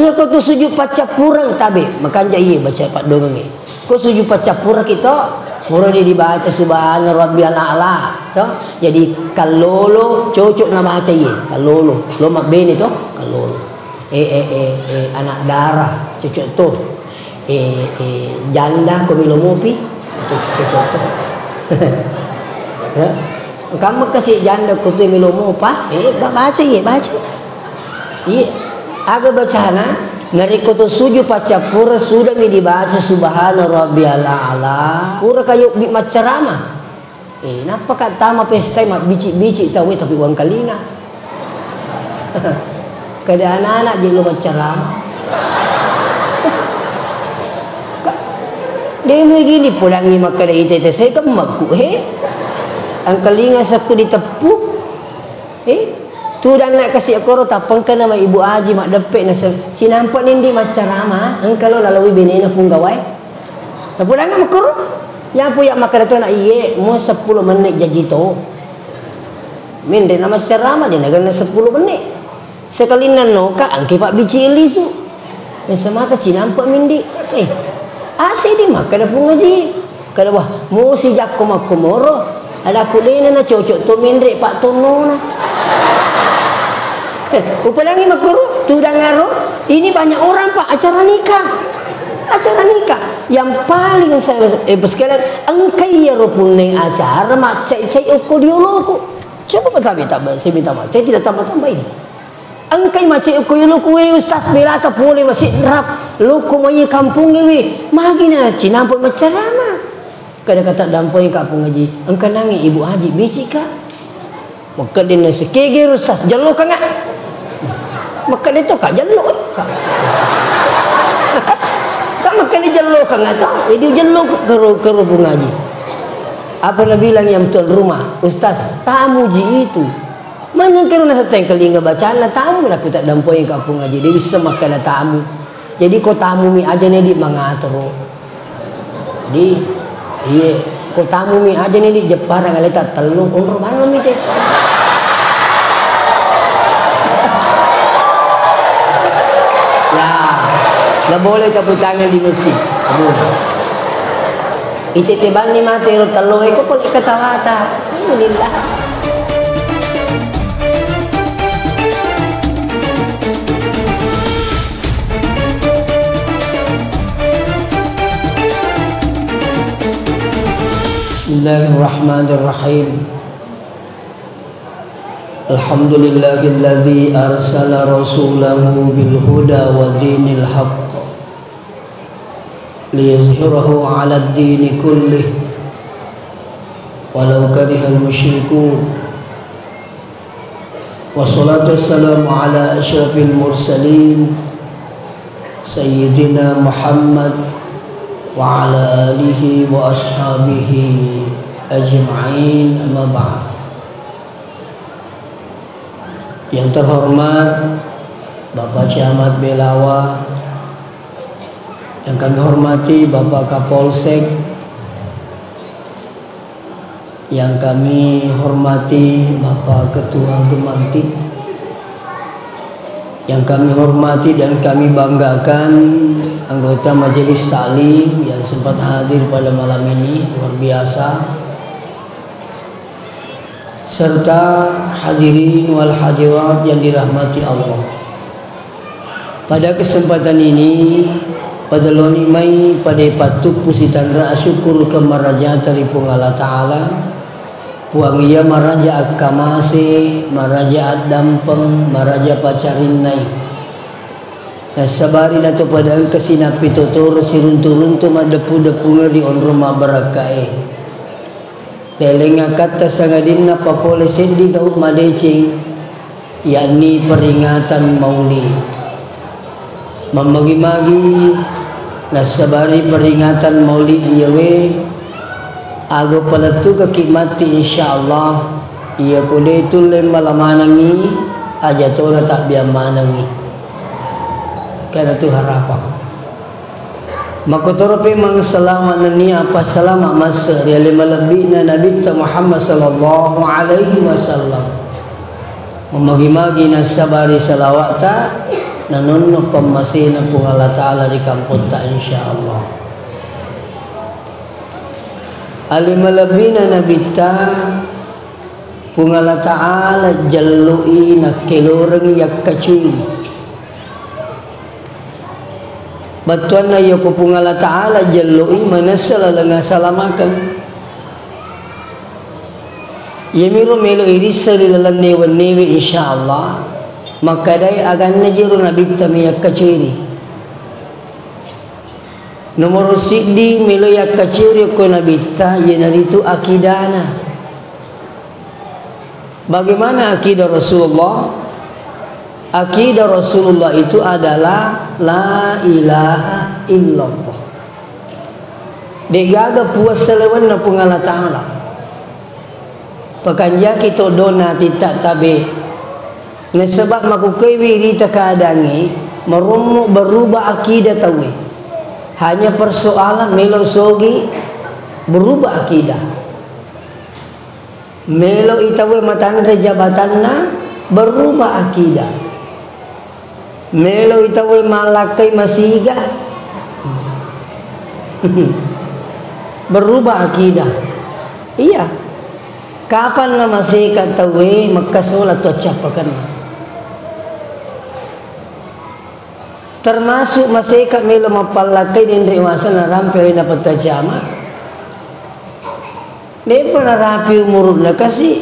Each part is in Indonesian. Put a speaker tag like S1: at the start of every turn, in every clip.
S1: Iya kau tu sujud pacar pura tabi. Makan iya baca pak dongeng ni. Kau sujud pacar pura kita. Pura dia dibaca subhana rabbiyal a'la. Tu. Jadi kalolo cocok nama baca iya. Kalolo. Lo mak beni tu kalolo. Eh eh eh eh anak darah cocok tu. Eh eh janda kau minum kopi. Cocok tu. ya. Kamu kasih janda kau tu minum apa? Eh baca iya baca. Iya. Aga bacana ngari ko to suju paca pura sudah mi dibaca subhana rabbiyal a'la. Pura kayo bi macarama. Eh, napa ka tama pesta ma bici-bici tahu tapi uang kalinga. Kada anak-anak je lo macarama. Dia mo gini pulang ni makada ite te saya kan he. Ang kalinga sa ko ditepu. Eh, Tu dan nak kasih akoro tapang kan nama ibu aji mak depek nasa. Si nampak ni dia macam ramah. Engkau lalu bini na funggawai. Tapi dah ngam akoro. Yang punya makan tu nak iye. Mu sepuluh menit jadi tu. Min dia nama ceramah dia nak kena sepuluh menit. Sekali nano ka angki pak biji elisu. Masa mata si nampak mindi. Eh, asyik dia makan dah pun ngaji. Kada wah, mu si jakko makumoro. Ada kulina na cocok tu mindrik pak tono na. Eh, upalangi makuru, tu dah ngaruh. Ini banyak orang pak acara nikah. Acara nikah. Yang paling saya eh sekalian engkai ya rupune acara mak cai cai uko. Coba betul tak saya minta maaf. Saya tidak tambah-tambah ini. Engkai macam uko dioloku we ustaz bela tak boleh masih rap. Luku mai kampung we. Magina cina pun macam lama. Kadang kata dampoi kampung haji. Engkau nangi ibu haji biji kah? Maka dia nasi kege ustaz jalur makan itu kak jeluk. Kak kak makan dia jeluk kak nggak tahu. Jadi jeluk keru keru ngaji apa nak bilang yang betul rumah? Ustaz tamu ji itu. Mana kira nak seteng kelinga bacaan lah tamu nak kita dampoi kampung ngaji dia bisa makan tamu. Jadi kau tamu mi aja nih di mengatur di iya. Kau tamu mi aja nih di Jepara nggak tak telur umur mana mi teh Gak boleh tepuk tangan di masjid. Ititibang ni mati rutalo, ikaw pag ikatawata. Alhamdulillah. Bismillahirrahmanirrahim. Alhamdulillahilladzi arsala rasulahu bil huda wa dinil haqq ليظهره على الدين كله. ولو كره المشركون. والصلاة والسلام على أشرف المرسلين سيدنا محمد وعلى آله وأصحابه أجمعين أما بعد. Yang terhormat Bapak Camat Belawa yang kami hormati Bapak Kapolsek yang kami hormati Bapak Ketua Gemantik yang kami hormati dan kami banggakan anggota Majelis Talim yang sempat hadir pada malam ini luar biasa serta hadirin wal hadirat yang dirahmati Allah. Pada kesempatan ini pada loni mai pada patuk pusitandra syukur ke maraja taripung Allah Ta'ala. Puang ia maraja akamase maraja adampeng maraja pacarin nai. Dan sabari nato pada angka sinapi tutur sirun-turun tu madepu-depu ngeri on rumah berakae. Telenga kata sangadin apa boleh sendi daud madecing yakni peringatan maulid memagi-magi nasabari peringatan maulid iya we ago paletu kekikmati insyaallah iya kude itu lem malamanangi aja tu tak biar manangi. Karena tu harapan. Maka torope mang selamat nani apa selamat masa. Dia lima lebih na Nabi Muhammad sallallahu alaihi wasallam. Memagi-magi nasabari salawat nanunno pemasina pung Allah Ta'ala di kampung tak insyaAllah. Alimalabina nabita pung Allah Ta'ala jallu'i nakilurang yak kacui batuan na yoko pung Allah Ta'ala jallu'i manasala langa salamakan yemiru melo irisa lilalan newa newe insyaallah makadai agan najiru nabi tami yakaciri nomor siddi melo yakaciri ko nabi ta yenaritu akidana. Bagaimana akidah Rasulullah? Akidah Rasulullah itu adalah la ilaha illallah. Degaga puas selewan na pungala ta'ala. Pakanja kita dona tidak tabe. Ne sebab makukai wiri takadangi merumu berubah akidah tawe. Hanya persoalan melo sogi berubah akidah. Melo itawe matan jabatanna berubah akidah. Melo itawe malakai masiga berubah akidah. Iya. Kapan na masih katawi magkasulat to capakan Termasuk masih kami mapalakay din riwasan na rampiri na pagtajama. Di pa narapi umurog na kasi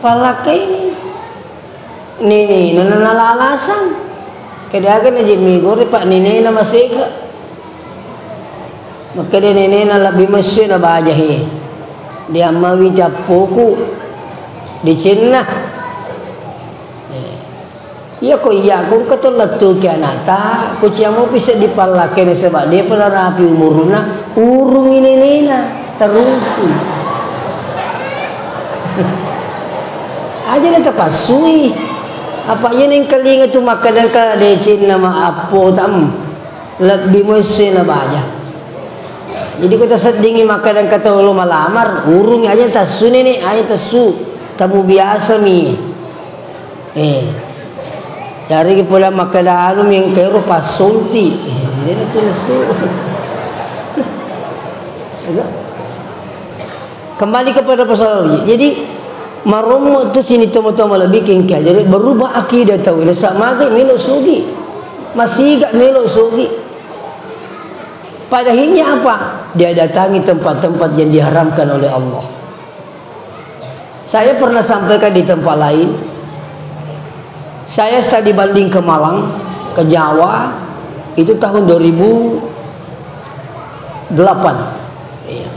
S1: palakay ni nini nananalalasan. Kaya aga na jimigo rin pa nini na masika. Magkada nini na labi na bajahi dia mawi japoku di Cina Ya ko iya? Kung kato latu kya nata. Ko siya mo bisa dipalaki ni sebab dia pala rapi umuruna. Urung ini nina terungku aja na tapasui apa yan yang kalinga tu makanan ka de Cina ma apo tam? Lebih mo na banyak jadi kita sedingi makanan kata malamar, urung aja tasu ni aja tasu, tamu biasa mi. Eh, pula makanan alum yang rupa sulti. Eh, ini tu nasu. Kembali kepada persoalan Jadi marumu tu sini temu-temu lebih kengkeh. Jadi berubah akidah tahu. Lesak magai melo sugi. Masih gak melo sugi. Pada akhirnya apa? Dia datangi tempat-tempat yang diharamkan oleh Allah. Saya pernah sampaikan di tempat lain. Saya setelah dibanding ke Malang, ke Jawa, itu tahun 2008. Iya.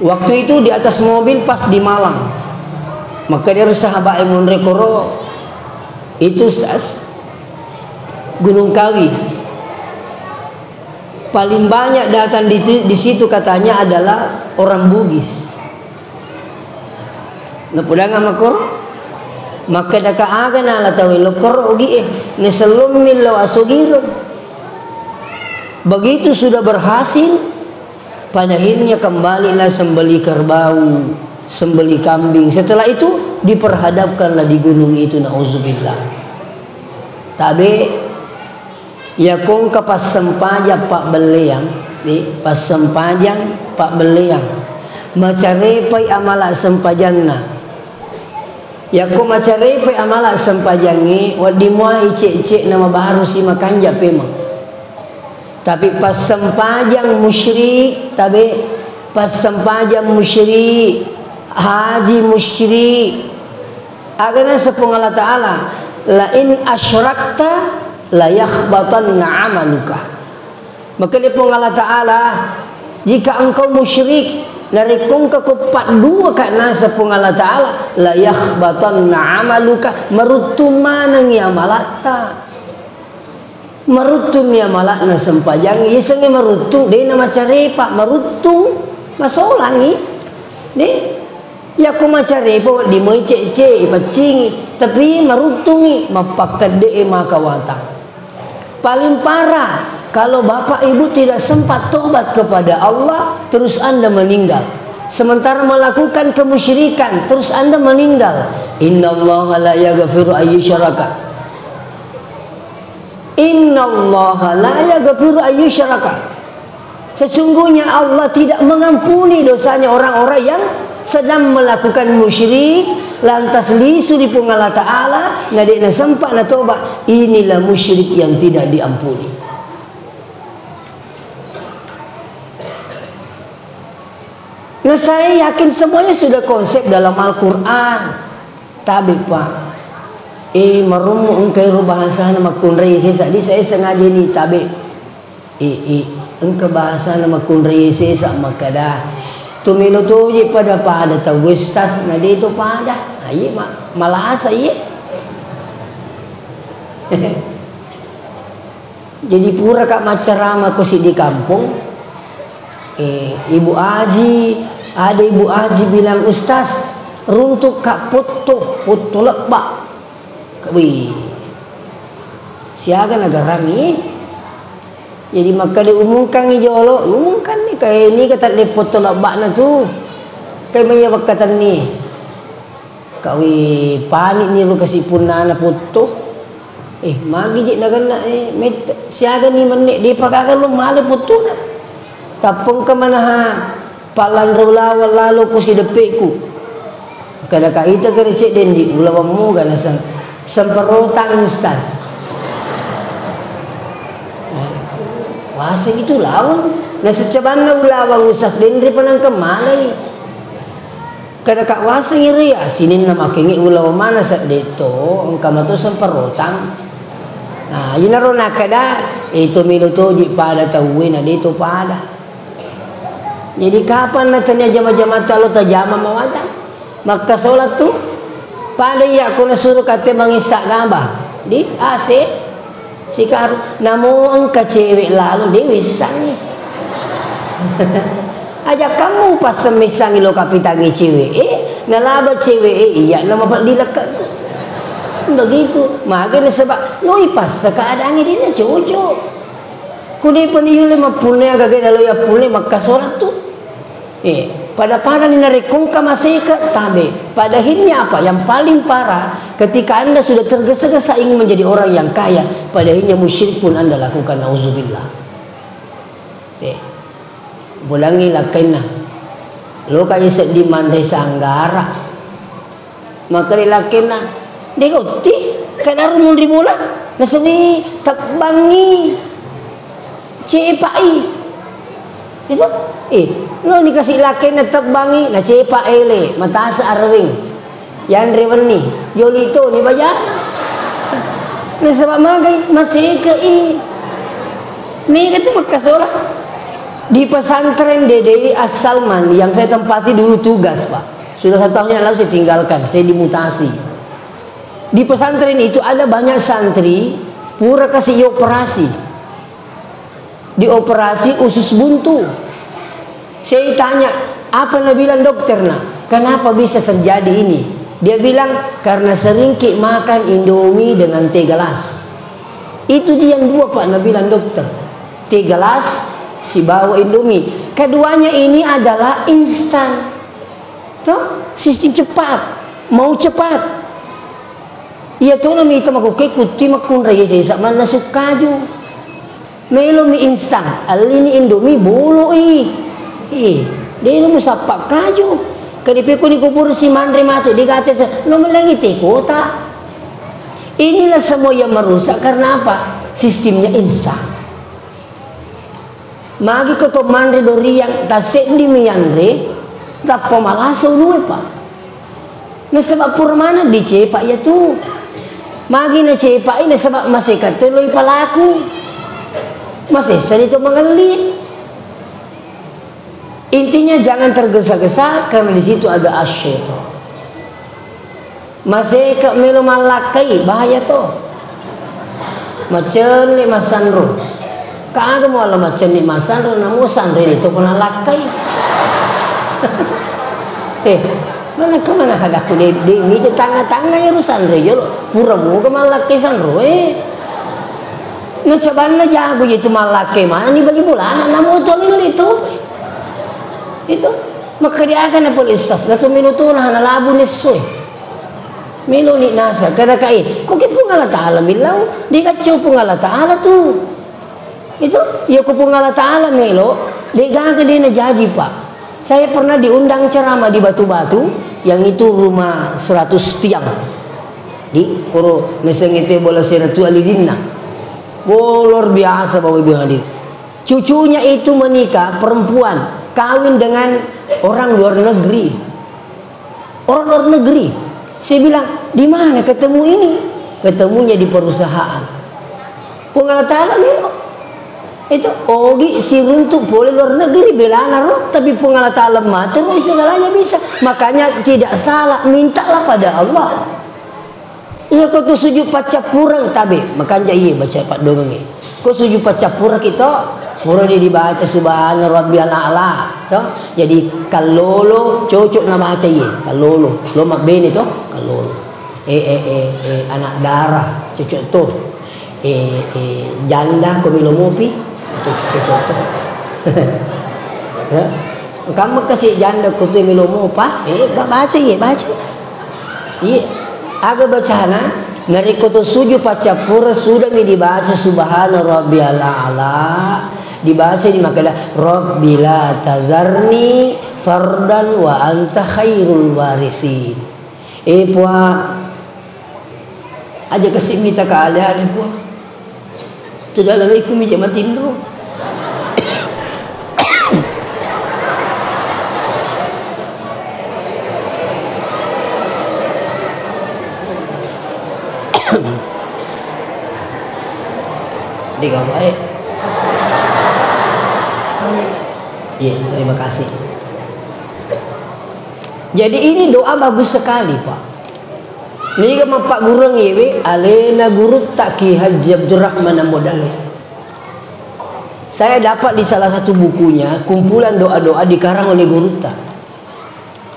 S1: Waktu itu di atas mobil pas di Malang. Maka dia sahabat Emun Rekoro itu Gunung Kawi paling banyak datang di, di situ katanya adalah orang Bugis. Napudang makor maka daka aga na la tawi lokor ugi eh ni selum milo asugiro. Begitu sudah berhasil pada akhirnya kembalilah sembeli kerbau, sembeli kambing. Setelah itu diperhadapkanlah di gunung itu nauzubillah. Tapi ya ka pas sempaja pak beliang di pas sempajang pak beliang macarepai amala sempajanna ya ko macarepai amala sempajangi wadi mua icek-icek nama baru si makanja pemang tapi pas sempajang musyrik tapi pas sempajang musyrik haji musyrik agana sepung Allah Ta'ala la in asyrakta la yakhbatanna amaluka. Maka dia pun Allah Ta'ala jika engkau musyrik narikung ke kupat dua kat nasa pun Allah Ta'ala la yakhbatanna amaluka. Merutum manang ya malata merutum ya malakna sempajang isengi merutum dia nama cari pak merutum masolangi dia Ya aku macam repo di moi cek cek pacingi tapi merutungi mapakade maka watang paling parah kalau bapak ibu tidak sempat tobat kepada Allah terus anda meninggal. Sementara melakukan kemusyrikan terus anda meninggal. Innallaha la yaghfiru ayyusyraka innallaha la yaghfiru ayyushraka sesungguhnya Allah tidak mengampuni dosanya orang-orang yang sedang melakukan musyrik lantas lisu di Allah Ta'ala ngadik na sempat na tobat inilah musyrik yang tidak diampuni nah saya yakin semuanya sudah konsep dalam Al-Quran. Tapi pak. Eh merumu engkai bahasa nama kunrai saya saya sengaja ni tabi eh eh engkau bahasa nama kunrai saya maka dah tumilo tu je pada pada tahu gustas. Na dito pada. Aye ma malasa ye. Jadi pura kak macarama ko si di kampung. Eh ibu Aji ada ibu Aji bilang ustaz runtuk kak putu putu lebak kawi siaga nagarang ni jadi maka diumumkan ni jolo, umumkan ni kayak ni kata lepot tolak bak na tu. Kayak maya kata ni. Kawi panik ni lu kasih punna na foto. Eh, magi je nak kena eh met siaga ni menik dia pakai lu male foto na. Tapung ke mana ha? Palan rula lalu ku si depek ku. Kada ka ita kena cek den di ulawa mu kana sang semperotang ustaz. Wasa itu lawang. Na secabana ulawang usas dendri panang kemalay. Kada kak wasa ngiri ya sinin na makingi ulawa mana sa dito ang kamato sa parotang. Nah, yun na nakada ito minuto di pada tahuin na dito pada. Jadi kapan na tanya jama-jama talo tajama mawata? Maka solat tu pada ya ako nasuruh kate mangisak gamba di AC si karu namo ang kecewe lalu dewi sangi aja kamu pas semisang lo kapitangi cewek eh? Nalaba cewek eh? Iya nama pak dilekat udah gitu makanya sebab lo pas sekeadaan ini cocok. Kuni pun iyo lima pulnya agak lalu ya pulnya maka sholat tuh eh pada ni narekungka masih ke tabe. Pada akhirnya apa? Yang paling parah ketika anda sudah tergesa-gesa ingin menjadi orang yang kaya. Pada akhirnya musyrik pun anda lakukan. Nauzubillah. Eh. Bulangi lakena. Lo kaya di mandai sanggara. Maka di lakena. Dia koti. Kaya rumun ribola. Nasani takbangi. Cepai. Itu eh no ni kasih laki na tebangi na cepa ele mataas arwing. Yan river ni. Jolito ni baja. Ni sebab magai masih ke i. Ni kata makasola. Di pesantren DDI Asalman yang saya tempati dulu tugas pak. Sudah satu tahun yang lalu saya tinggalkan, saya dimutasi. Di pesantren itu ada banyak santri pura kasih operasi dioperasi usus buntu. Saya tanya, apa nak bilang dokter nak? Kenapa bisa terjadi ini? Dia bilang karena seringkik makan indomie dengan teh gelas. Itu dia yang dua pak nak bilang dokter. Teh gelas, si bawa indomie. Keduanya ini adalah instan. Tuh, sistem cepat, mau cepat. Ia tuh nama itu aku kekuti makun raya saya mana suka juga. Melo mi alini indomie bulu i. Eh, dia lu musapak kaju. Kadipi ko di kubur si mandri matu di kate no melengiti kota. Inilah semua yang merusak karena apa? Sistemnya instan. Magi ko to mandri dori yang tasik di miandre, tak pemalaso dulu pa. Na sebab purmana di cepak ya tu. Magi na ini sebab masih katuloy palaku masih sering itu mengelit. Intinya jangan tergesa-gesa karena di situ ada asyir. Masih ke milu malakai bahaya tuh. Macam ni masandro. Kagak mau lah macam ni masandro namu sandro itu pernah lakai. eh, mana ke mana aku di di tangga-tangga ya sandro yo pura mu ke malakai sandro eh. Nga na jago itu malaki mana ni bagi bulan na motor ni itu. Itu makadiakan na polisas na tuminuto na nalabo ni soy. Melo ni nasa kada kai. Ko ki pun Allah Taala milau, di kacau pun Allah Taala tu. Itu ya ko melo, di gaga dia na jaji pak. Saya pernah diundang ceramah di Batu-Batu yang itu rumah 100 tiang. Di koro nesengete bola seratu alidinna. Oh, luar biasa Bapak Ibu hadir. Cucunya itu menikah perempuan, kawin dengan orang luar negeri. Orang luar negeri. Saya bilang, di mana ketemu ini? Ketemunya di perusahaan. Pengalat Ta'ala melo. Itu ogi si runtuk boleh luar negeri belana roh tapi pengalat matur segalanya bisa. Makanya tidak salah mintalah pada Allah. Iya kau tu sujud paca purang tabe makanya iya baca pak dongeng. Kau sujud paca pura kita Pura dia dibaca subhana rabbiyal a'la. To? Jadi kalolo cocok nama baca ye. Kalolo. Lo mak ben itu kalolo. Eh eh eh eh anak darah cocok tu. Eh eh janda ko minum kopi cocok tu. Kamu kasih janda ko tu minum apa? Eh baca ye baca. Ye. Aga baca na Ngari ko tu sujud paca pura sudah mi dibaca subhana rabbiyal a'la. Dibaca di makalah Rabbila tazarni fardan wa anta khairul warithin. Eh puak. Aja kasih minta ke alih-alih puak. Sudah lalu ikut mijak mati dulu di kawai Ya, terima kasih. Jadi ini doa bagus sekali, Pak. Ini kan Pak Guru ngewe, alena guru tak ki Haji Abdurrahman modal. Saya dapat di salah satu bukunya kumpulan doa-doa dikarang oleh guru tak.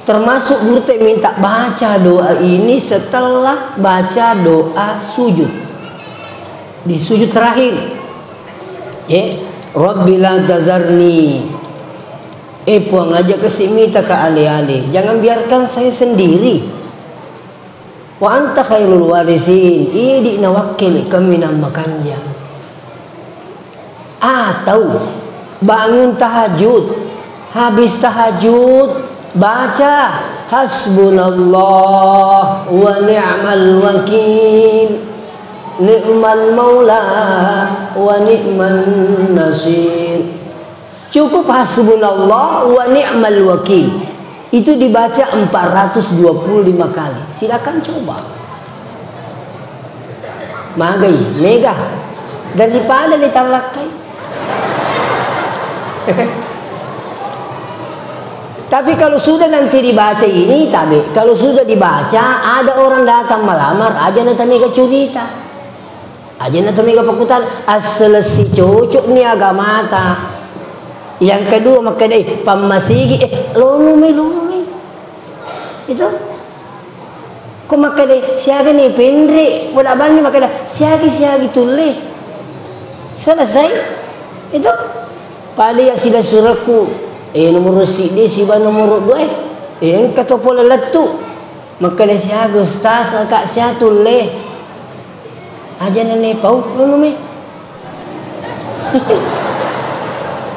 S1: Termasuk guru minta baca doa ini setelah baca doa sujud. Di sujud terakhir. Ya, Rabbil tazarni Eh puang aja ke simita ke alih-alih. Jangan biarkan saya sendiri. Wa anta khairul warisin. Idi nawakil kami namakannya. Atau bangun tahajud. Habis tahajud baca hasbunallah wa ni'mal wakil. Ni'mal maula wa ni'man nasir. Cukup hasbunallah wa ni'mal wakil. Itu dibaca 425 kali. Silakan coba. Magai, mega. Daripada ditalakai. Tapi kalau sudah nanti dibaca ini, tapi kalau sudah dibaca, ada orang datang melamar, aja nanti mega cerita. Aja nanti mega pakutan, asal si cocok ni agama ta. Yang kedua maka eh pamasigi eh lumi lumi. Itu. Ko maka deh siaga ni pendre wala bani maka dah siagi siagi tulle. Selesai. Itu. Pada yang sila suraku eh nomor si di si nomor dua eh. Eh kata pola letu. Maka dah siaga ustaz kak sia tulle. Aja nene pau lumi.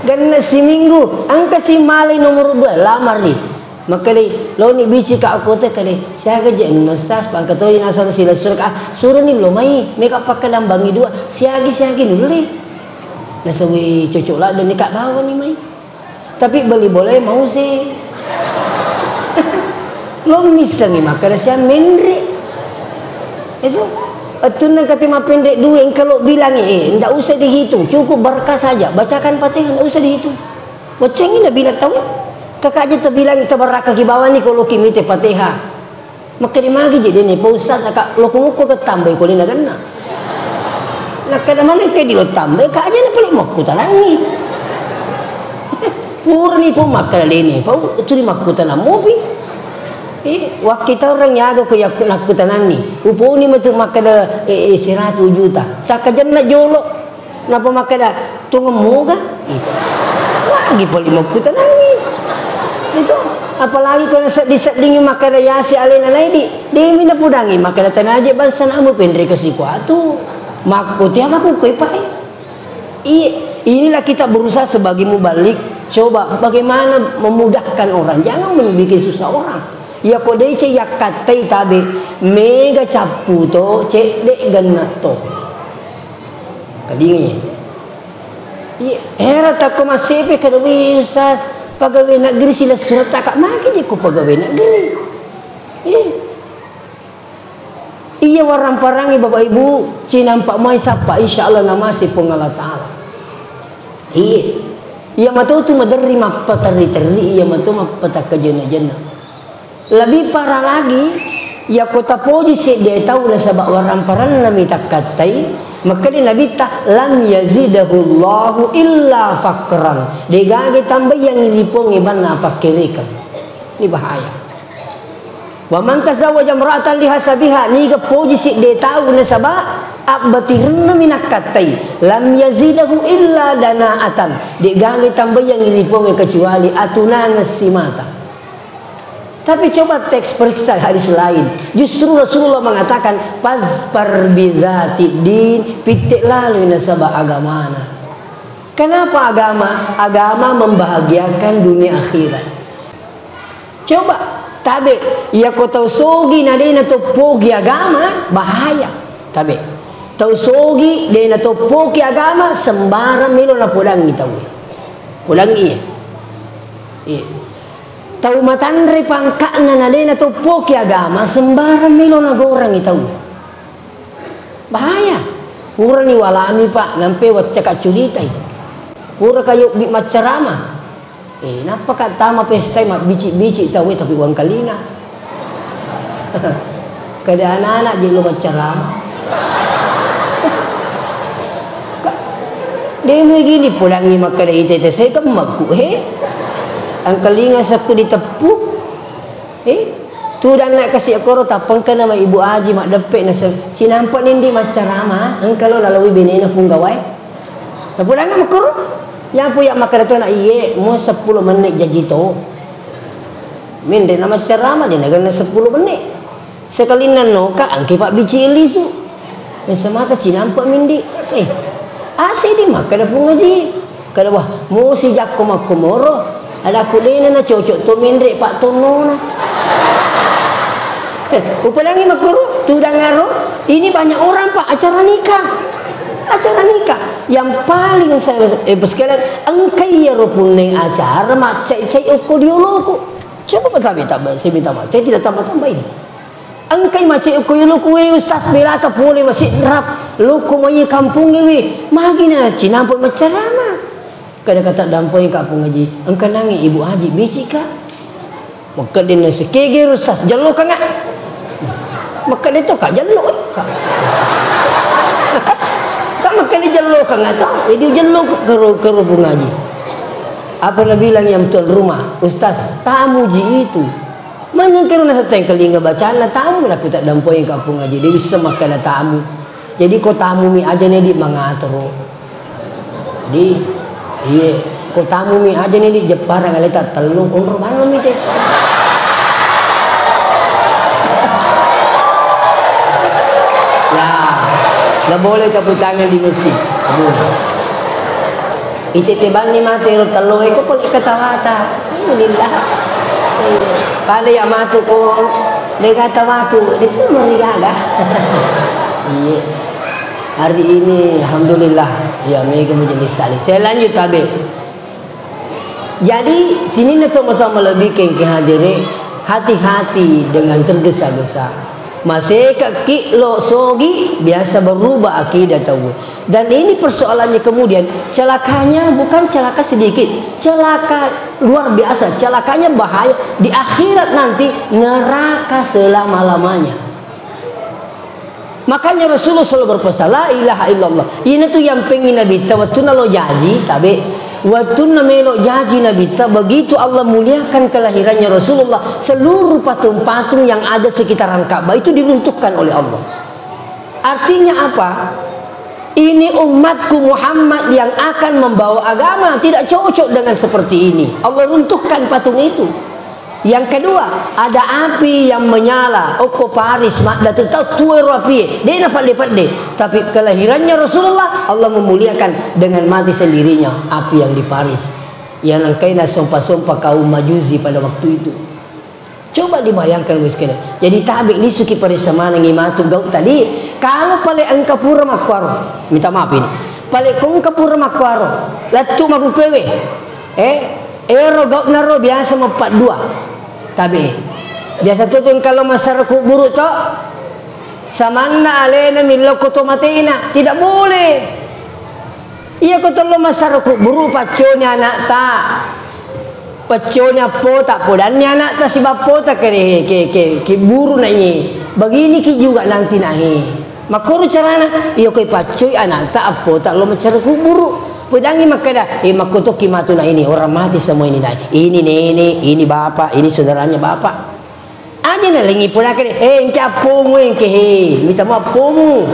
S1: Dan si minggu angka si malai nomor dua lamar ni lo ni bici kat aku tu kali. Saya kerja ni ustaz pang kata ni asal sila suruh suruh ni belum mai. Mereka pakai dalam bangi dua. Siagi siagi ni boleh. Nasa we cocok lah dan ni kat bawah ni mai. Tapi beli boleh mau sih. lo misal ni maka saya mendrik. Itu Tunan kata mah pendek dua yang kalau bilang eh tidak usah dihitung cukup berkah saja. Bacakan fatihah tidak usah dihitung. Macam ini bilang tahu? Kakak aja terbilang terberkah di bawah ni kalau kimi te fatihah. Maka di magi jadi ni pausas kakak lo kumuko ke tambah kau nak kena? Nak kena mana ke di lo tambah? Kak aja ni pelik mau kutanangi purni pun makan ini pau tu di makutan mobil Eh, wah kita orang nyaga ko yak nakutanan ni. Upo ni matu makada eh, eh siratu juta. Caka janna jolo. Napa makada tunga moga? Lagi poli makutanan ni. Itu. apalagi kalau set disetdingi maka yasi alina di di mina pudangi maka tanah aja bangsa namu pendri ke kuatu makuti apa ku koi pai iya inilah kita berusaha sebagai mubalik coba bagaimana memudahkan orang jangan membuat susah orang yakatai tabe mega capu to ce de ganna to kadingi iya era tak ko masepe kadawi usas pegawai negeri sila mana je ku pegawai negeri eh. iya orang parangi bapak ibu cina nampak mai sapa insyaallah nama si pengala taala. Iya. Iya matu tu madari mappa tari tari iya matu mappa tak kejena jena lebih parah lagi ya kota poji si dia tahu lah sebab orang parang nami tak katai maka dia Nabi tak lam yazidahullahu illa fakran. Dia gagi tambah yang ripongi mana apa kirikan. Ini bahaya. Wa man tazawwaja imra'atan li hasabiha ni ke posisi dia tahu ne sabab abati renna minak katai lam yazidahu illa dana'atan. Dia gagi tambah yang ripongi kecuali atunang si mata. Tapi coba teks periksa hadis lain. Justru Rasulullah mengatakan fazfar bidzati din lalu nasabah agama. Kenapa agama? Agama membahagiakan dunia akhirat. Coba tabe ya kau tahu sogi nadena to pogi agama bahaya. Tabe. Tahu sogi dena to pogi agama sembarang milo na pulang tahu. Pulang iya. Iya. Tahu matandre pangkakna na lena to poki agama sembarang milo na gorang itaw. Bahaya. Pura ni walami pak nampe wacca kaculitai. Pura kayo bi macarama. Eh napa ka tama pesta ma bici-bici tahu tapi uang kalinga. Kada anak-anak je lo macarama. Demi gini pulang ni makada ite saya kan he ang kalinga sa ko eh tu dan nak kasih akoro tapang ka nama ibu aji mak depek na sa cinampak nindi macam rama ang kalau lalui bini na funggawai pulang nga makoro yang puyak makan itu nak iye mo 10 menit jadi to min de nama carama dia nak na 10 menit. Sekali nano ka angki pak biji ilisu ni semata cinampak mindi eh asih di makan pun ngaji kada wah mo si jakko makomoro ada kulina na cocok tu mindrik pak tono na. Eh, upalangi makuru tu ngaro. Ini banyak orang pak acara nikah. Acara nikah yang paling saya eh sekalian engkai ya rupune acara mak cek cek uko dioloku. Coba tapi tak saya minta mak. Saya tidak tambah-tambah ini. Engkai macam uko dioloku we ustaz bela tak boleh masih rap. Luku mai kampung we. Magina cina pun macam mana? Kadang kata dampoi kat pengaji. Engkau nangis ibu haji beci kak. Maka dia nasi kege rusas jaluk kan Maka dia tu kak jaluk kak. kak maka dia jaluk kan tak? Jadi jaluk ke ke pengaji. Apa nak bilang yang tuan rumah? Ustaz, tamu ji itu. Mana kira nak seteng kelinga bacaan lah tamu nak tak dampoi kat pengaji. Dia bisa makan tamu. Jadi kau tamu mi aja ni di mengatur. Di Iya, kau tamu mi aja nih di Jepara kali tak telung umur mana mi teh. Nah, nggak boleh campur tangan di masjid. Ite teban ni mati ro telo eko pole ketawa ta. Alhamdulillah. Pada yang matu ko dia kata aku, dia tu meriaga. Iya. Hari ini alhamdulillah Ya, mereka menjadi salih. Saya lanjut tabik. Jadi, sini nak tahu melebihkan kehadiran hati-hati dengan tergesa-gesa. Masih kaki lo sogi biasa berubah akidah tahu. Dan ini persoalannya kemudian celakanya bukan celaka sedikit, celaka luar biasa, celakanya bahaya di akhirat nanti neraka selama-lamanya. Makanya Rasulullah selalu berpesan la ilaha illallah. Ini tuh yang pengen Nabi ta waktu lo janji tapi waktu melo janji Nabi ta begitu Allah muliakan kelahirannya Rasulullah seluruh patung-patung yang ada sekitaran Ka'bah itu diruntuhkan oleh Allah. Artinya apa? Ini umatku Muhammad yang akan membawa agama tidak cocok dengan seperti ini. Allah runtuhkan patung itu. Yang kedua, ada api yang menyala. Oko Paris, mak dah tahu tuai api. Dia dapat lipat dia. Tapi kelahirannya Rasulullah, Allah memuliakan dengan mati sendirinya api yang di Paris. Yang nangkaina sumpah-sumpah kaum Majusi pada waktu itu. Coba dibayangkan miskin. Jadi tabik ni suki pada semana ngimatu gaut tadi. Kalau paling engkau pura makwaro, minta maaf ini. Engkau pura makwaro, latu maku kewe. Eh, ero gaut naro biasa empat dua. Tabi. Biasa tu tu kalau masyarakat buruk tu samana alena milo koto matina tidak boleh. Ia koto lo masyarakat buruk paconya anak ta. Paconya po tak po dan anak ta si bapo tak ke ke ke ke buru nak ini. Begini ki juga nanti nahi. Makuru carana ia koi pacoi anak ta apo tak lo masyarakat buruk. Pedangi maka dah. Eh makutuk kimatu nak ini. Orang mati semua ini dah. Ini nenek, ini bapak, ini saudaranya bapak. Aja nak lengi pun nak kena. Eh, engkau apa mu engkau? Hei, minta maaf apa mu?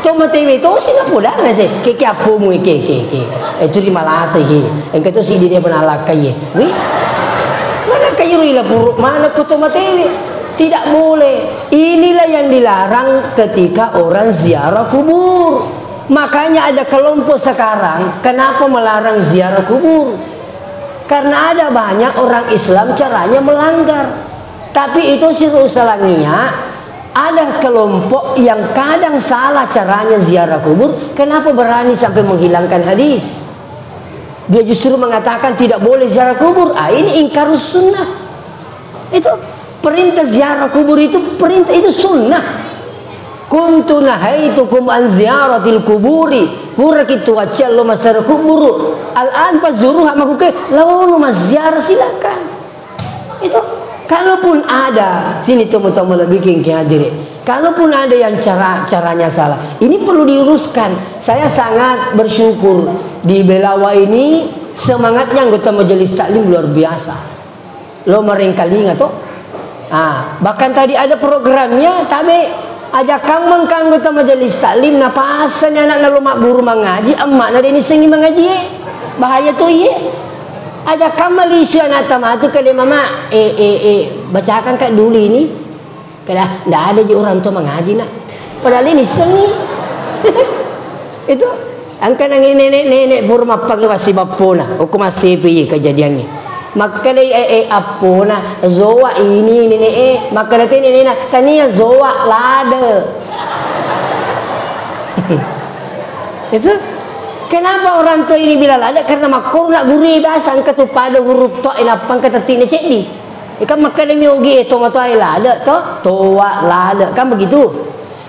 S1: Toma TV tu sih nak pula nak sih. Keke apa mu engkau? Keke, Eh, curi malas sih. Engkau tu sih dia pernah lakai. Wih, mana kayu rila buruk? Mana kutoma TV? Tidak boleh. Inilah yang dilarang ketika orang ziarah kubur. Makanya ada kelompok sekarang kenapa melarang ziarah kubur? Karena ada banyak orang Islam caranya melanggar. Tapi itu si usalangia ada kelompok yang kadang salah caranya ziarah kubur. Kenapa berani sampai menghilangkan hadis? Dia justru mengatakan tidak boleh ziarah kubur. Ah ini ingkar sunnah. Itu perintah ziarah kubur itu perintah itu sunnah kuntu nahaitukum an ziyaratil kuburi. Pura kitu wacce lo masar kuburu. Al-an pazuruha makuke lalu maziarah silakan. Itu kalaupun ada sini temu-temu lebih king hadiri kalaupun ada yang cara caranya salah ini perlu diluruskan. Saya sangat bersyukur di Belawa ini semangatnya anggota majelis taklim luar biasa. Lo meringkali nggak tuh ah bahkan tadi ada programnya tapi aja kang mengkang kita majelis taklim na pasan anak na lumak guru mengaji emak na ini sengi mengaji bahaya tu ye. Aja kang Malaysia na tamatu ke mama eh eh eh bacakan kat dulu ini kada ndak ada je orang tu mengaji nak. Padahal ini sengi. Itu angkat nang nenek-nenek purma pagi masih bapona aku masih pi kejadiannya maka dai eh eh apona zoa ini ini eh. Maka dai ini na? Tania zoa lada. Itu? Kenapa orang tua ini bila lada? Karena makor nak guri bahasa angkat tu pada huruf to inapang kata tini cek di ikan maka dai miogi to mato ai lada to? Toa lada. Kan begitu?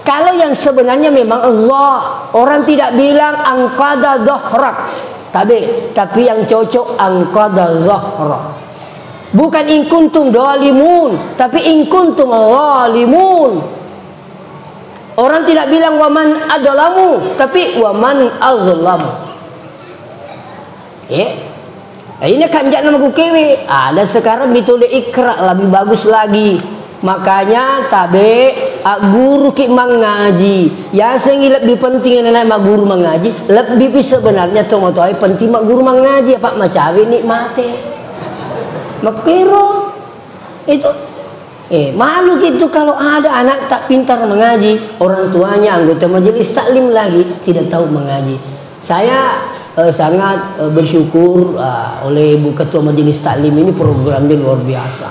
S1: Kalau yang sebenarnya memang Allah orang tidak bilang angkada dohrak tapi tapi yang cocok angkada zahra. Bukan in kuntum dalimun, tapi in kuntum zalimun. Orang tidak bilang waman adalamu, tapi waman azlamu. Ya. Eh, ini kan jangan nama. Ada sekarang ditulis ikra lebih bagus lagi. Makanya tabe guru ki mengaji. Ya sengi lebih penting anak mak guru mengaji. Lebih sebenarnya tu mau penting mak guru mengaji apa macawi nikmate. Makiro itu eh malu gitu kalau ada anak tak pintar mengaji, orang tuanya anggota majelis taklim lagi tidak tahu mengaji. Saya eh, sangat eh, bersyukur uh, oleh Ibu Ketua Majelis Taklim ini programnya luar biasa.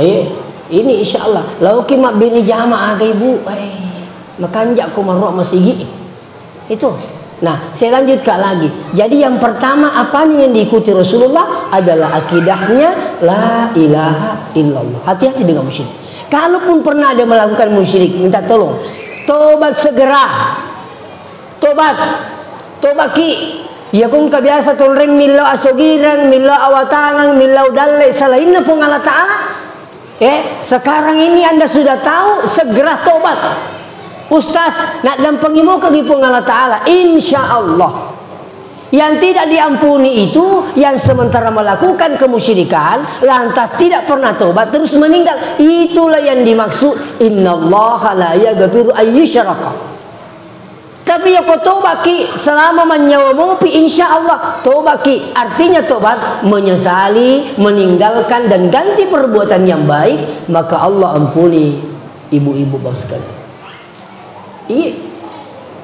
S1: Eh, ini insya Allah. Lau kimak bini jamaah ke ibu. Makanjak ku marok masih Itu. Nah, saya lanjutkan lagi. Jadi yang pertama apa nih yang diikuti Rasulullah adalah akidahnya la ilaha illallah. Hati-hati dengan musyrik. Kalaupun pernah ada melakukan musyrik, minta tolong. Tobat segera. Tobat. Tobat ki. Ya kung kabiasa tolrem milo asogirang, milo awatangang, milo dalle, salahin na pong Allah Ta'ala. Eh, sekarang ini Anda sudah tahu, segera tobat. Ustaz, nak dampangi mau ke Allah Ta'ala. Insya Allah. Yang tidak diampuni itu yang sementara melakukan kemusyrikan lantas tidak pernah tobat terus meninggal. Itulah yang dimaksud innallaha la yaghfiru ayyusyraka. Tapi ya kau tobat ki selama menyawamu pi insya Allah tobat ki artinya tobat menyesali, meninggalkan dan ganti perbuatan yang baik maka Allah ampuni ibu-ibu bos sekalian. Iya.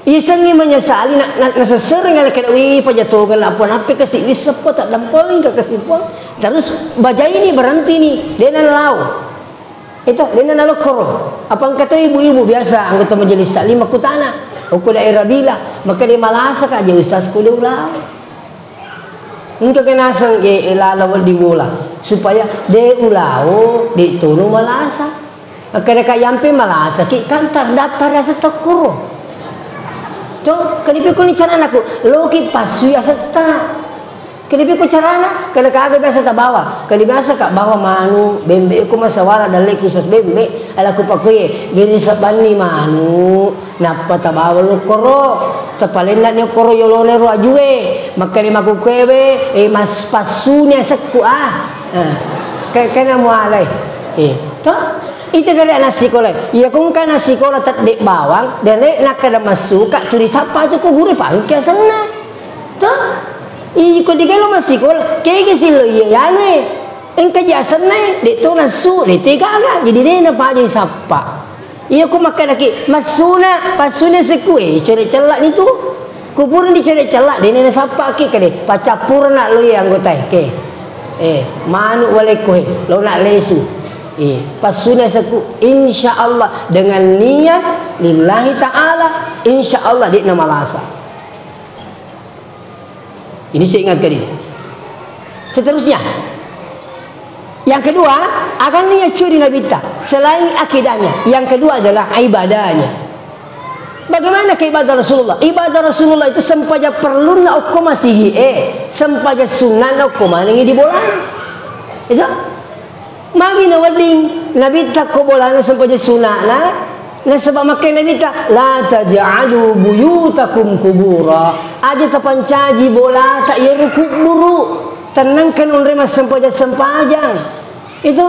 S1: Iya sengi menyesali nak nak nak sesering kalau kena wih pajatukan apa apa kasih wis apa tak dampol ke kasih pun terus baca ini berhenti nih dia lau itu dia lau koro apa kata ibu-ibu biasa anggota majelis salim aku tanah aku daerah bila? Maka dia malasa kak je ustaz ku dia ulang. Engkau kena sang ye elala wal diwola supaya dia ulau dia tunu malasa maka dia yampe malasa ki kantar daftar rasa tekuro to kanipi ko ni cara aku loki pasu ya ko carana kaga biasa ta bawa kani biasa ka bawa manu bembe ko masawara dalle ku sas bembe ala ku pakuye gini sabani manu napa ta bawa lo koro ta palenda ni koro yolone ro ajue makani maku kebe e mas pasunya sekku ah eh kana mo alai eh to itu kali anak sekolah. Ya kung ka na sekolah tat di bawang, dali nak kada masuk kak tulis apa tu ko guru pangkya sana. To. I ko di kalo masikola, kaya kasi lo iya yani. Ang kajasan na di to na su, di tiga. Jadi di na sapa. Iya ko makan masuna, pasuna sekue, cari celak ni tu. Kuburan di cari celak, di na sapa ki kali. Pacapur nak lo yang anggota ke. Eh, manu wale kohe, lo nak lesu. Eh, pasuna saku insya Allah dengan niat lillahi taala insya Allah di nama lasa. Ini saya ingatkan ini. Seterusnya, yang kedua akan niat curi Nabi ta selain akidahnya. Yang kedua adalah ibadahnya. Bagaimana keibadah Rasulullah? Ibadah Rasulullah itu sempaja perlu nak masih eh sempaja sunnah nak mana di bola. Itu magi na nabi tak ko bola na sampai sunna na na sebab makai nabi tak la taj'alu buyutakum kubura. Aja tapancaji bola tak ya kuburu tenangkan unri mas sampai sempajang itu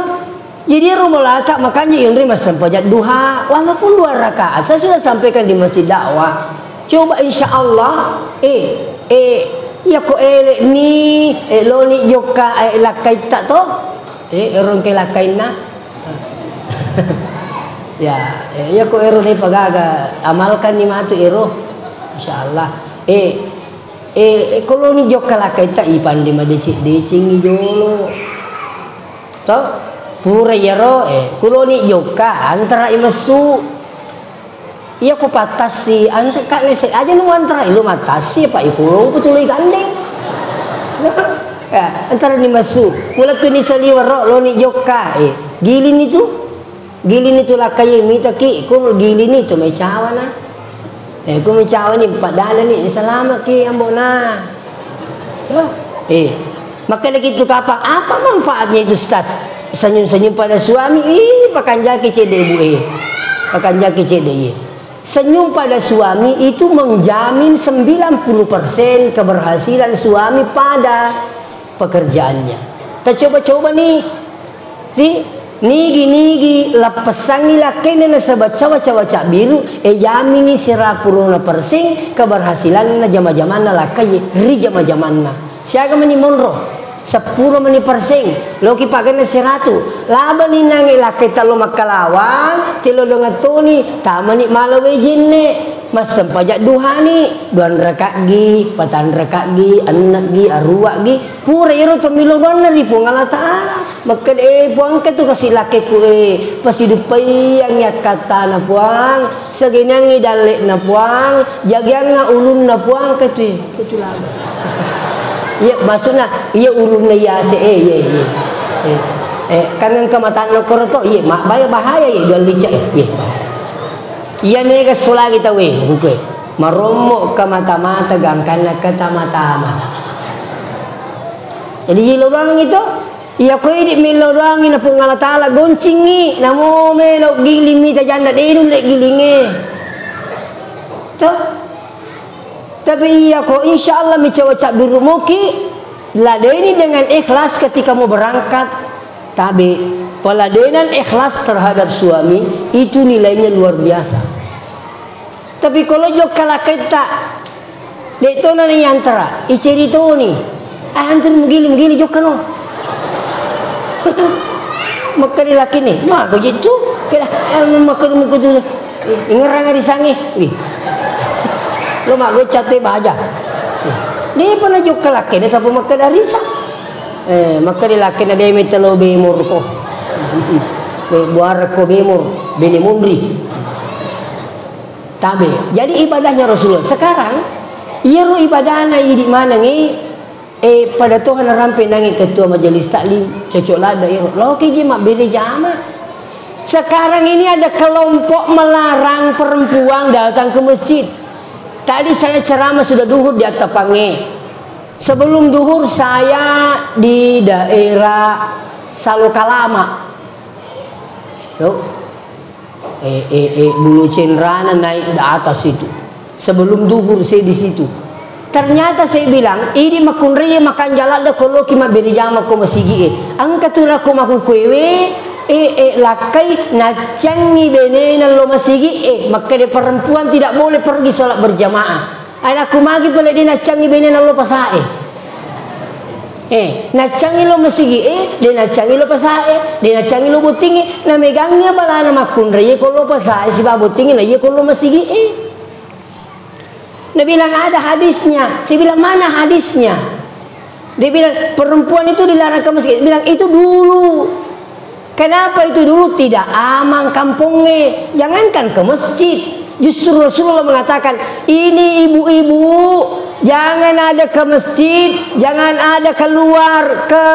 S1: jadi rumah tak makanya unri mas sampai duha. Walaupun dua rakaat saya sudah sampaikan di masjid dakwah. Coba insya Allah eh eh ya ko eh ni eh lo ni joka eh lakai tak toh? Eh erong kay lakay na ya ya ko ero ni pagaga amalkan ni matu ero. Insyaallah. Eh eh, eh kalau ni jok kalakay ta ipan di madeci decing jolo. To pura yaro eh kulo ni joka antara imesu iya ko patasi ante kak aja nu antara ilu matasi pak. Ikulo putuli gandeng. Ya, antara ni masuk mula tu ni saliwa ro lo ni joka eh gilin itu gilin itu lah kaya minta ki ku gilin itu mai na eh ku mai cawa ni padana ni. Selamat ki ambo na eh maka lagi tu kapak apa? Manfaatnya itu stas senyum-senyum pada suami. Ini pakan jaki cede ibu eh. Pakan jaki cede ye Senyum pada suami itu menjamin 90% keberhasilan suami pada pekerjaannya. Kita coba-coba nih. Di nigi nigi lapasangi lakene na sa bacawa-cawa biru e yamini sira puruna persing keberhasilan na jama-jaman na lakay ri jama-jaman na. Siaga mani monro sepuluh meni persing. Loki pakai nasi ratu. Laba ni nangi laki talo makalawang tilo dengan tuni. Tamani malawe jinne mas sempajak duha ni. Duan rekak gi patan rekak gi anak gi arua gi. Pura iro tomilo don nari pungala taala. Maka de puang ke tu kasih laki ku e pasidupai yang ya kata na puang. Seginangi dalek na puang. Jagian nga ulun na puang ke tu ke tu Iya maksudnya iya urun ya se eh iya iya. Eh, eh kangen kemataan lo koroto iya mak bahaya bahaya iya jual licak iya. Iya nih ke sula kita we. Maromo ke mata-mata gangkana ke mata-mata. Jadi iya doang itu Iya kau ini melo doang ini pun ngalah taala goncingi namo melo giling mita janda denu lek gilinge. Tuh tapi iya kok insya Allah mencawacak biru muki ladeni dengan ikhlas ketika mau berangkat tapi peladenan ikhlas terhadap suami itu nilainya luar biasa Tapi kalau jo kala kita de to na ni antara i cerita ni. Ah antur mugili mugili jo kano. Maka di laki ni, ma ko jitu. Kira eh maka mu ko tu. Ingerang di sangi. Wi. Mak gue cate baja. Dia pun ajuk ke laki dia tapi maka dari sa. Eh maka di laki dia minta lo bemur ko. Buar ko bemur, bini mumri. Tabe. Jadi ibadahnya Rasulullah. Sekarang ia ru ibadahnya di mana ni? Eh pada Tuhan rampai nangi ketua majelis taklim cocok lada ia. Lo kiji mak beri jamaah. Sekarang ini ada kelompok melarang perempuan datang ke masjid. Tadi saya ceramah sudah duhur di atas pange. Sebelum duhur saya di daerah Salokalama. Tuh, eh, eh, eh, bulu cenrana naik di atas itu. Sebelum duhur saya di situ. Ternyata saya bilang, ini makunri makan jalan dah kalau kima beri jama ko masigi. Angkat tu aku eh eh lakai nacangi benena lo masigi eh maka dia perempuan tidak boleh pergi sholat berjamaah. Anakku magi pula dia nacangi benena lo pasae. Eh, nacangi lo masigi eh, dia nacangi lo pasae, dia nacangi lo butingi, na megangnya bala na makunri kalau pasae si babu tinggi lah, ya kalau masigi eh. Dia bilang ada hadisnya. Saya bilang mana hadisnya? Dia bilang perempuan itu dilarang ke masjid. Bilang itu dulu. Kenapa itu dulu tidak aman kampungnya? Jangankan ke masjid. Justru Rasulullah mengatakan ini ibu-ibu jangan ada ke masjid, jangan ada keluar ke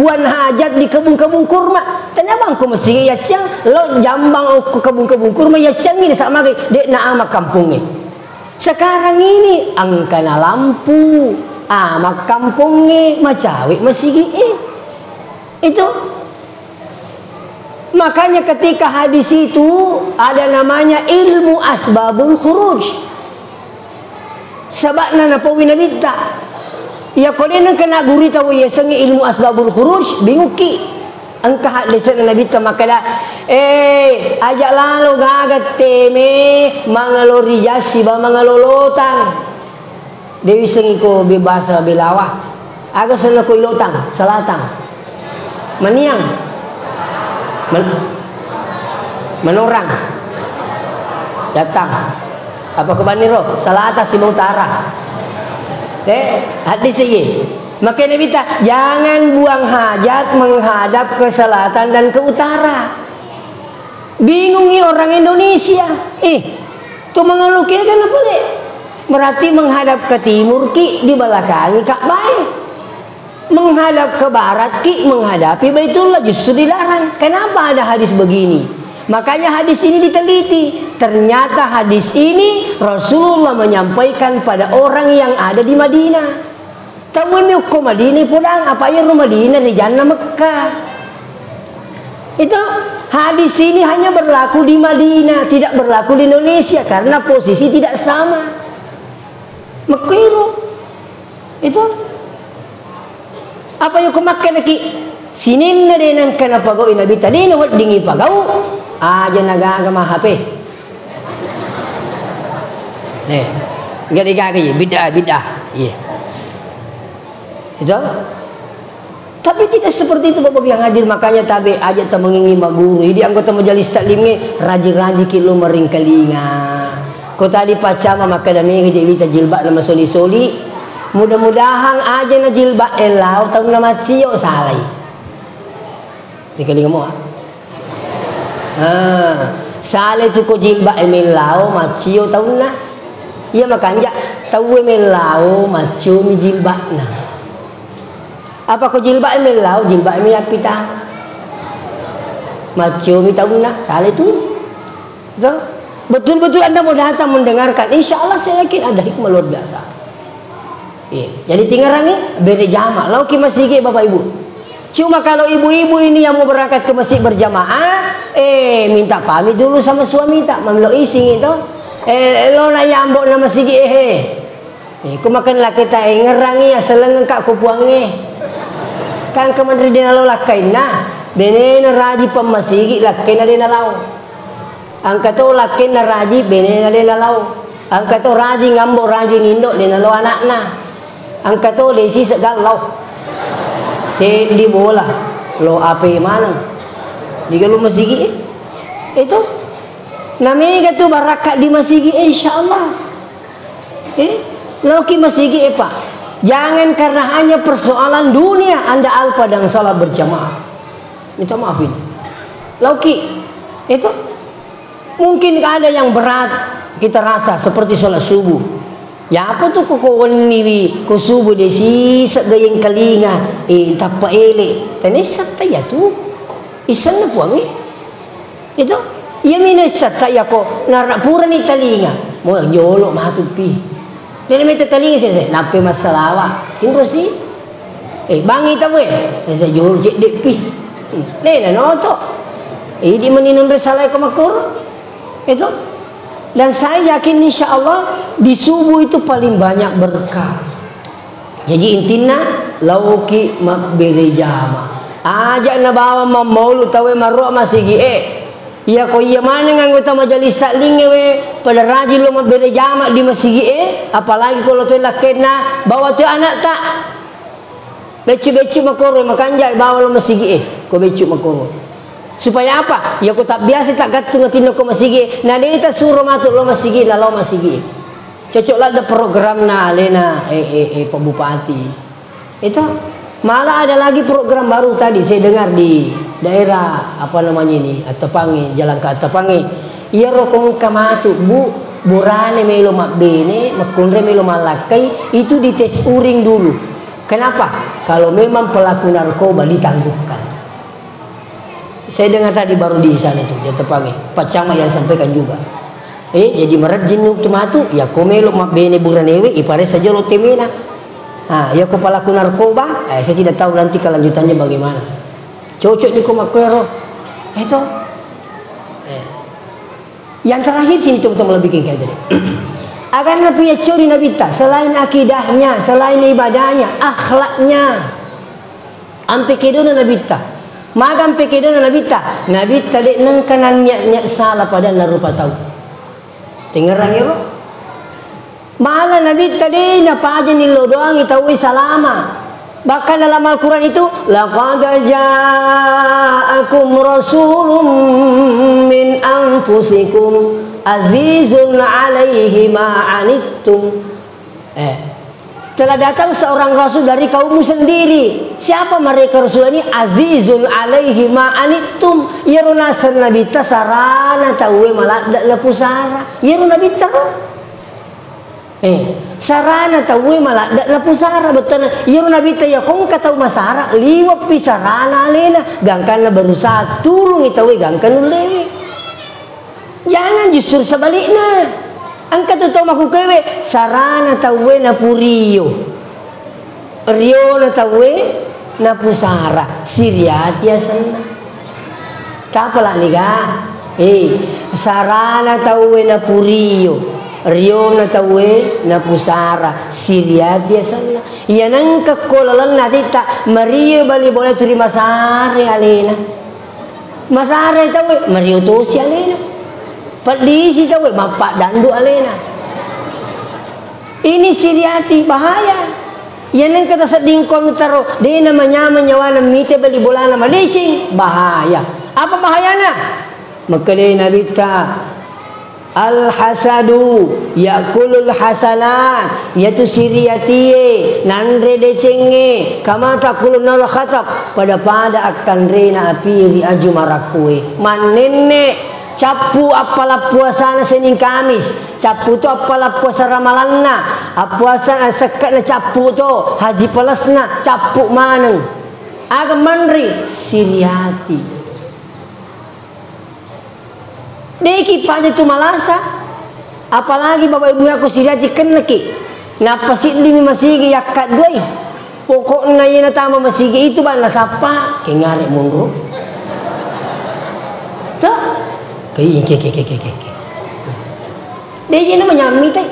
S1: buan hajat di kebun-kebun kurma. Kenapa ke masjid ya cang? Lo jambang ke kebun-kebun kurma ya cang ini sama dek nak amak kampungnya. Sekarang ini angkana lampu, amak kampungnya macawi masih eh. Itu Makanya ketika hadis itu ada namanya ilmu asbabul khuruj. Sebab nana pawina minta. Ya kone nang kena guri tahu ya sengi ilmu asbabul khuruj bingung ki. Angka hadis Nabi ta makada eh ajak lalu gagat teme mangalori jasi ba mangalolotang. Dewi sengi ko bebasa belawah. Aga sana ko ilotang, salatang. Maniang, menurang. Datang. Apa ke Baniro salah atas di utara. Eh hadis ini. Maka tak jangan buang hajat menghadap ke selatan dan ke utara. Bingungi orang Indonesia. Eh tu mengeluki kan apa boleh? Berarti menghadap ke timur ki di belakangi Ka'bah menghadap ke barat ki menghadapi Baitullah justru dilarang. Kenapa ada hadis begini? Makanya hadis ini diteliti. Ternyata hadis ini Rasulullah menyampaikan pada orang yang ada di Madinah. Ini hukum Madinah pulang apa ya rumah Madinah di Jannah Mekah. Itu hadis ini hanya berlaku di Madinah, tidak berlaku di Indonesia karena posisi tidak sama. Mekiru. Itu apa yung kumakan lagi? Sinin na din ang kanapagaw inabita din wat dingi pagaw aja nagagama hape eh gadi gadi bid'ah bid'ah iya itu tapi tidak seperti itu Bapak yang hadir. Makanya tabi aja tak mengingi guru. Ini anggota majelis taklimnya raji-raji kilo mering kelinga kau tadi pacama maka dami kita jilbab nama soli-soli mudah-mudahan aja na jilbab elau tahu nama cio salai. Dikali kamu ah. Ah salai tu ko jilbab emelau macio tahu na? Iya makanya tahu emelau macio mi jilbab na. Apa ko jilbab emelau jilbak mi apita macio mi tahu na salai tu. Betul-betul Anda mau datang mendengarkan. Insya Allah saya yakin ada hikmah luar biasa. Iya. Jadi tinggal rangi beri jamaah. Lau ki masjid Bapak Ibu. Cuma kalau ibu-ibu ini yang mau berangkat ke masjid berjamaah, eh minta pamit dulu sama suami tak, mamlo ising itu. Eh lo na yambok nama sigi eh. Eh ku makan lah kita eh ngerangi ya seleng kak ku puangi. Kan kemandri dina lo lakai na. Bene na raji pemasigi lakai na dina lau. Angka tu lakai na raji bene na dina lau. Angka tu rajin ngambo rajin indok di nalo anak na. Angka tu desi segalau. Si di bola. Lo ape mana? Di kalau masigi itu namanya tu barakat di masigi insyaallah. Eh, lo ki masigi apa? Jangan karena hanya persoalan dunia Anda alpa dan salat berjamaah. Minta maaf ini. Lauki itu mungkin ada yang berat kita rasa seperti sholat subuh. Ya apa tuh kok wani ko subuh de si yang kalinga eh tapa ele. Tani satta ya tu. Isan na puangi. Itu ya mina satta ya ko narak pura ni talinga. Mo yolo matupi. Dia minta telinga saya, nape masalah Ini sih. Eh, bangi tak boleh. Saya jual cek dek pi. Lena noto. Eh, di meninun risalah ke makur. Itu. Dan saya yakin insya Allah di subuh itu paling banyak berkah. Jadi intinya lauki beri jama. Ajak na bawa maulu tawe maruk masih eh. Ya ko iya mana nganggota majelis takling we? Pada rajin lo beri jamak di masjid eh. Apalagi kalau tu lah kena bawa tu anak tak? Becu-becu makoro makanja bawa lo masjid eh. Ko becu makoro supaya apa? Ya ko tak biasa tak gatung ngatino ko masjid nah dia tak suruh masuk lo lah lo masjid cocok ada program na alena eh eh eh pak bupati. Itu malah ada lagi program baru tadi saya dengar di daerah apa namanya ini Atapangi jalan ke Atapangi iya rokong kamatu bu. Burane melo bene makunre melo malakai itu dites uring dulu. Kenapa? Kalau memang pelaku narkoba ditangguhkan saya dengar tadi baru di sana itu di Atapangi Pak Camat yang sampaikan juga eh jadi merajin matu ya komelo bene buranewe ipare saja lo temena ah ya ko pelaku narkoba eh, saya tidak tahu nanti kelanjutannya bagaimana Cocok ni kumakwero. Itu. Eh. Yang terakhir sini teman-teman lebih kayak tadi. Agar Nabi ya curi Nabi tak selain akidahnya, selain ibadahnya, akhlaknya. Ampe kedona Nabi tak. Maka ampe kedona Nabi tak. Nabi tadi neng kanan nyak salah pada narupa tahu. Dengar ya Malah Nabi tadi napa aja nih lo doang tahu salama. Bahkan dalam Al-Quran itu Laqad ja'akum rasulun min anfusikum azizun alaihi ma'anittum eh, telah datang seorang rasul dari kaummu sendiri. Siapa mereka rasul ini? Azizul alaihi ma'anittum. Yaruna nabi tasarana tawe malah lepusara. Yaruna bita. Eh, sarana tahu malah dak na pusara betul yero nabi ta ya kong katau masara liwa pi sarana lena gangkan na berusaha tulung itawe gangkan lewe jangan justru sebaliknya tu maku kewe sarana tahu na purio rio. Na tahu na pusara siriatia sana kapalah nih eh sarana tahu na purio Rio. Na tawe na pusara Siria dia sana iya nang kakolalan na dita Maria bali turi masare alena. Masare tawe Mario tosi alena padisi tawe bapak dandu alena ini siriati bahaya. Yan ang kata sa dingkon taro, di namanya menyawa na mite bali bola na malising, bahaya. Apa bahayanya? Magkalay na bita, Al hasadu yakulul hasanat. Yaitu siriatie nanre decenge kama takulun nal khatab. Pada pada akan rena api ri aju marakue manenne capu apalah puasana senin kamis capu tu apalah puasa ramalanna puasa sekat na capu tu haji pelasna capu maneng agak manri siriati Deki pada tu malasa. Apalagi bapak ibu aku sirati kena. Napa sih limi masih yakat doi. Pokoknya yana tama masih itu bana sapa kengare monggo. Tak. Kaya ke ke ke ke ke. Dia jadi menyami tai.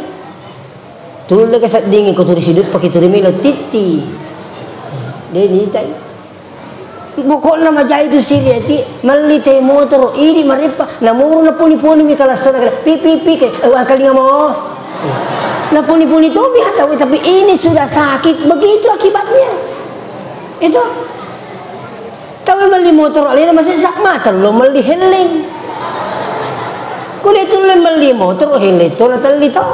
S1: Tulung lega sat dingin kau hidup pakai tulis melo titi. Dia ni tai. Pokoknya maja itu siri ati malite motor ini maripa namuru na puni puni mi kala sana pi pi pi ke ngamo Nah puni-puni itu tahu tapi ini sudah sakit begitu akibatnya. Itu. Tapi beli motor alina masih sak mata lo beli heling. Kulit itu lo beli motor heling itu lo tali to.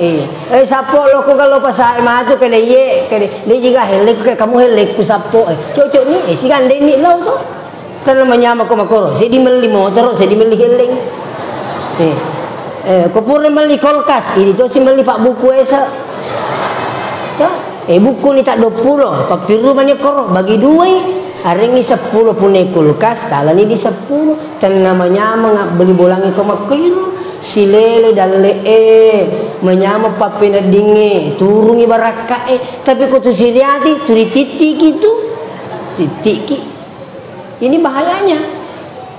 S1: Eh, eh sapo lo kalau pas saya maju ke dia ke dia juga heling ke kamu heling ku sapo eh cocok ni eh si kan ni lo to. Kan menyama ko makoro. Saya di beli motor, saya di beli heling. Eh, eh pura beli kulkas ini tuh si beli pak buku esa eh buku ni tak 20 pak piru mana koro bagi dua ini 10 punya kulkas tala ni di 10 dan namanya mengap beli bolangi ke makiru si lele dan le eh menyama papina dinge. Turungi baraka eh. Tapi kau tu si liati turi titik itu. Titik ini bahayanya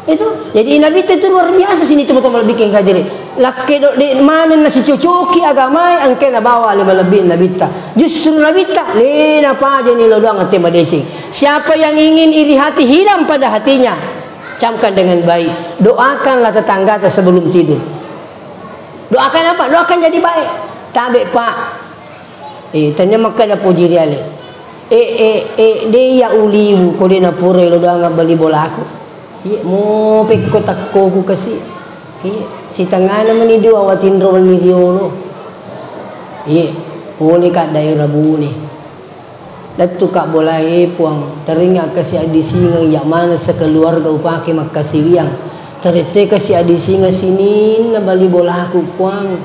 S1: itu jadi nabi itu luar biasa sini teman-teman bikin kajian laki di mana nasi cocoki agama angke na bawa lima lebih nabi ta justru nabi ta lena apa aja nih lo doang tema decing siapa yang ingin iri hati hilang pada hatinya camkan dengan baik. Doakanlah tetangga sebelum tidur. Doakan apa? Doakan jadi baik. Tabe pak. Eh tanya maka ada puji riale eh eh eh dia ya uliu kau dia napure lo doang beli bola aku Iya, mo pekko takko ko kasi. Iya, si tanga naman ni dua watin ro ni diolo. Iya, boleh kat daerah buni. Datu kak boleh puang teringat kasi adi singa yang mana sekeluarga upake makasi wiang. Terete kasi adi singa sini na bali bola aku puang.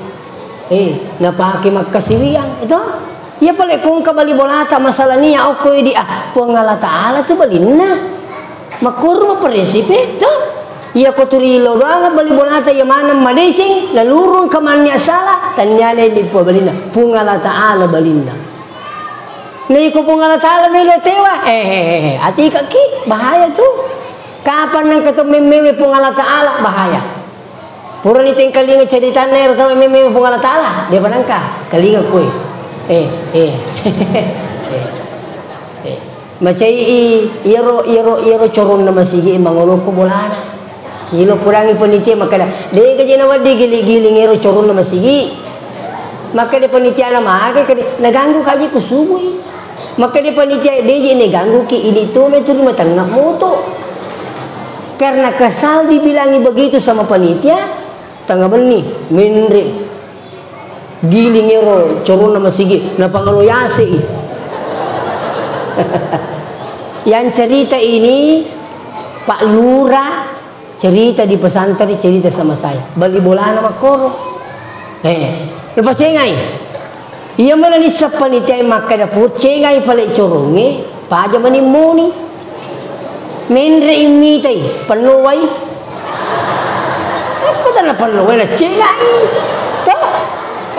S1: Eh, napake makasi wiang itu. Ya pale kung kabali bola ta masalah ni ako di ah puang Allah taala tu balina makurma prinsipe to ia ko turilo doanga bali bonata ya mana madesing la lurung kamannya salah tanyane di po balina pungala taala balinda Nih ko pungala taala melo tewa. Eh, eh, eh, eh. ati kaki bahaya tuh kapan nang ketemu meme pungala taala bahaya. Pura ni ting kalinga cerita ner tau meme pungala taala dia panangka kalinga kue eh eh macam i iro iro iro corong nama sigi mangolo ko bolana. Ilo purangi panitia maka de ka jena wadi gili gili iro corong nama sigi. Maka panitia na maake ka naganggu kaji ko subui maka de panitia de je ganggu ki ini tu me turu matangna moto. Karena kesal dibilangi begitu sama panitia tangga beni minri giling iro corong nama sigi na pangalo Yang cerita ini Pak Lurah cerita di pesantren cerita sama saya. Bali bola nama koro. Eh, lepas cengai. Ia mana ni sepanitia maka dapur cengai pale coronge, paja mani muni. Menre imitai penuai. Apa tanah penuai na cengai. Tuh.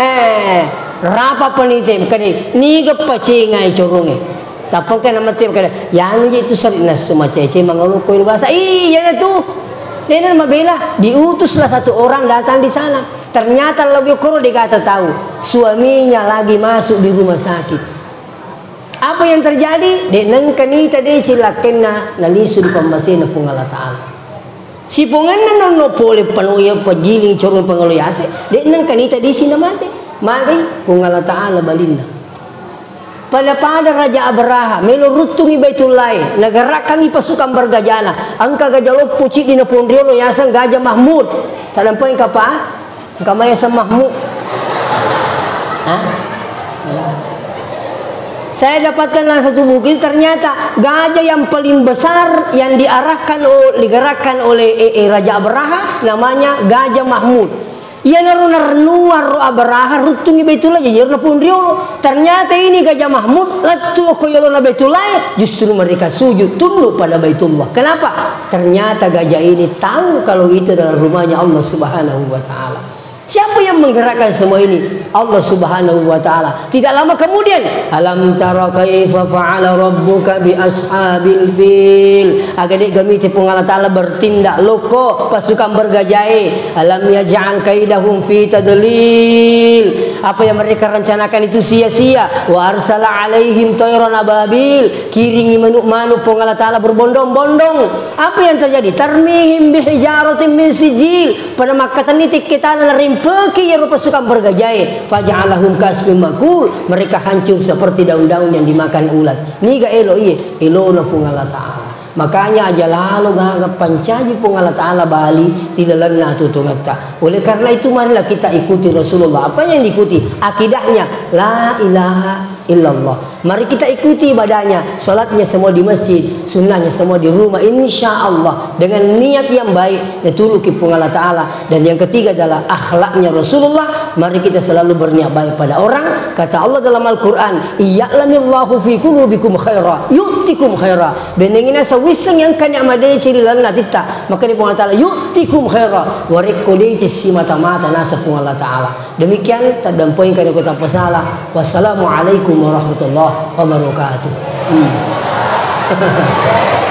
S1: Eh, rapa panitia kani ni gapa cengai coronge. Tapang kan nama tim kada. Yang je itu nas semua cece mengeluh kuil bahasa. Iya tu. Dia nama bela diutuslah satu orang datang di sana. Ternyata lebih kuro dikata tahu suaminya lagi masuk di rumah sakit. Apa yang terjadi? Dek nengkani tadi cilakena nalisu di pembasina pungala taala. Si pungan na no pole panuya pagiling corong pangaloyase. Dek nengkani tadi sina mate. Magi pungala taala balinda pada pada Raja Abraha melurutungi Baitullah negarakan pasukan bergajana. Angka gajah lo puci di nepondriolo sang gajah Mahmud. Tak poin kapa? Kamaya sa Mahmud. Saya dapatkan dalam satu buku ternyata gajah yang paling besar yang diarahkan oleh digerakkan oleh e, e, Raja Abraha namanya Gajah Mahmud ia naruh nuar ro abaraha rutungi Baitullah jadi na pun Ternyata ini Gajah Mahmud latu koyolo na Baitullah justru mereka sujud tunduk pada Baitullah. Kenapa? Ternyata gajah ini tahu kalau itu adalah rumahnya Allah Subhanahu wa taala. Siapa yang menggerakkan semua ini? Allah Subhanahu wa taala. Tidak lama kemudian, alam tara kaifa fa'ala rabbuka bi ashabil fil. Agak kami tipu Allah taala bertindak loko pasukan bergajai. Alam yaj'al kaidahum fi tadlil. Apa yang mereka rencanakan itu sia-sia. Wa arsala alaihim tayran ababil. Kiringi manuk-manuk pun Allah Taala berbondong-bondong. Apa yang terjadi? Tarmihim bihijaratin min sijil. Pada makatan nitik kita rimpeki ya rupa suka bergajai faja'alahum kasbim makul mereka hancur seperti daun-daun yang dimakan ulat. Ni ga elo iye elo na pun Allah Taala Makanya aja lalu gagap pancaji pun Allah Ta'ala bali di dalam tutungata. Oleh karena itu marilah kita ikuti Rasulullah. Apa yang diikuti? Akidahnya. La ilaha illallah. Mari kita ikuti ibadahnya. Salatnya semua di masjid, sunnahnya semua di rumah. Insya Allah dengan niat yang baik, netuluki pun Allah Taala. Dan yang ketiga adalah akhlaknya Rasulullah. Mari kita selalu berniat baik pada orang. Kata Allah dalam Al-Quran, Iya'lamillahu fi kulubikum khaira, yu'tikum khaira. Benengina sa wisang yang kanya madai ciri lana tita. Maka ni pun Allah Taala, yu'tikum khaira. Warik kuliti si mata-mata nasa pun Allah Taala. Demikian, tak dampoin kami kota pasalah. Wassalamualaikum warahmatullahi wabarakatuh. Hmm.